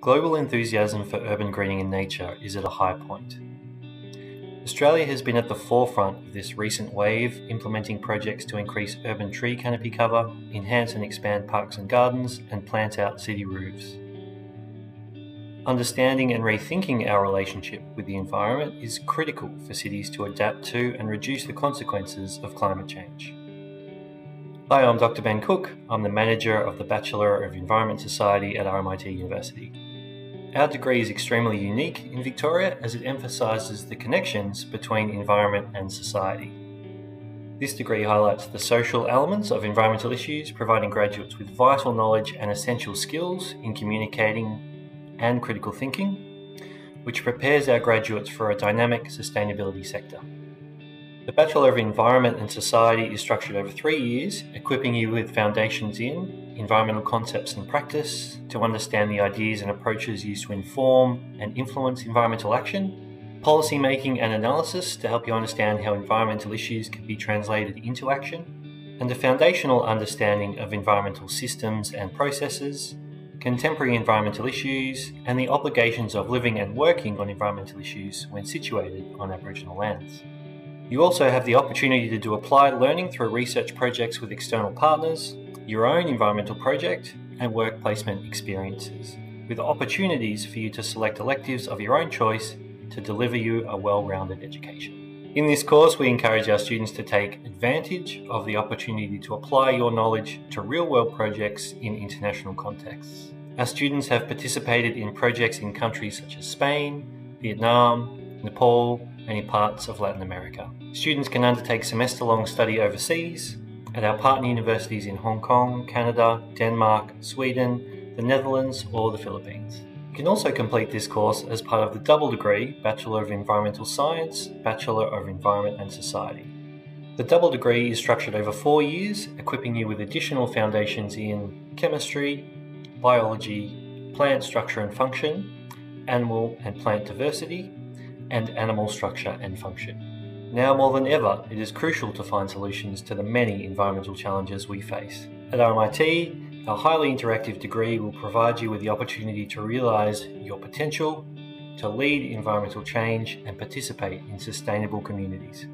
global enthusiasm for urban greening and nature is at a high point. Australia has been at the forefront of this recent wave, implementing projects to increase urban tree canopy cover, enhance and expand parks and gardens, and plant out city roofs. Understanding and rethinking our relationship with the environment is critical for cities to adapt to and reduce the consequences of climate change. Hi, I'm Dr. Ben Cook. I'm the manager of the Bachelor of Environment Society at RMIT University. Our degree is extremely unique in Victoria as it emphasises the connections between environment and society. This degree highlights the social elements of environmental issues, providing graduates with vital knowledge and essential skills in communicating and critical thinking, which prepares our graduates for a dynamic sustainability sector. The Bachelor of Environment and Society is structured over three years, equipping you with foundations in environmental concepts and practice to understand the ideas and approaches used to inform and influence environmental action, policy making and analysis to help you understand how environmental issues can be translated into action, and a foundational understanding of environmental systems and processes, contemporary environmental issues, and the obligations of living and working on environmental issues when situated on Aboriginal lands. You also have the opportunity to do applied learning through research projects with external partners, your own environmental project, and work placement experiences, with opportunities for you to select electives of your own choice to deliver you a well rounded education. In this course, we encourage our students to take advantage of the opportunity to apply your knowledge to real world projects in international contexts. Our students have participated in projects in countries such as Spain, Vietnam, Nepal, and in parts of Latin America. Students can undertake semester long study overseas at our partner universities in Hong Kong, Canada, Denmark, Sweden, the Netherlands, or the Philippines. You can also complete this course as part of the double degree Bachelor of Environmental Science, Bachelor of Environment and Society. The double degree is structured over four years, equipping you with additional foundations in chemistry, biology, plant structure and function, animal and plant diversity, and animal structure and function. Now more than ever, it is crucial to find solutions to the many environmental challenges we face. At RMIT, our highly interactive degree will provide you with the opportunity to realise your potential, to lead environmental change and participate in sustainable communities.